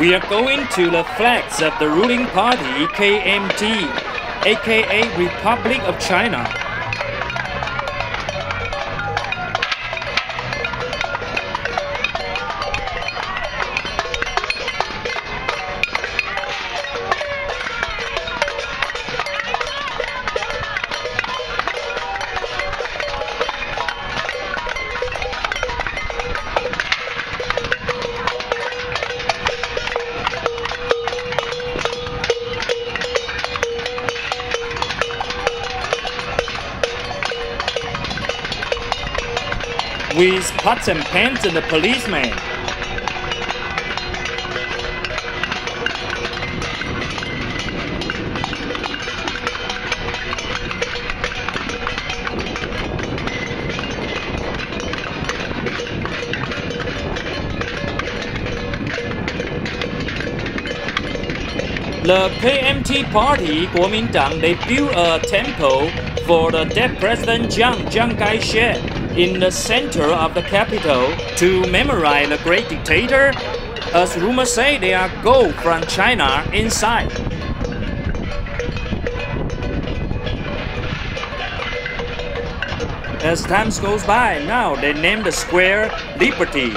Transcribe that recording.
We are going to the flags of the ruling party KMT, aka Republic of China. With pots and pans and the policeman. The KMT party, Kuomintang, they built a temple for the dead president Chiang, Chiang Kai-shek in the center of the capital to memorize the great dictator, as rumors say there are gold from China inside. As time goes by, now they name the square Liberty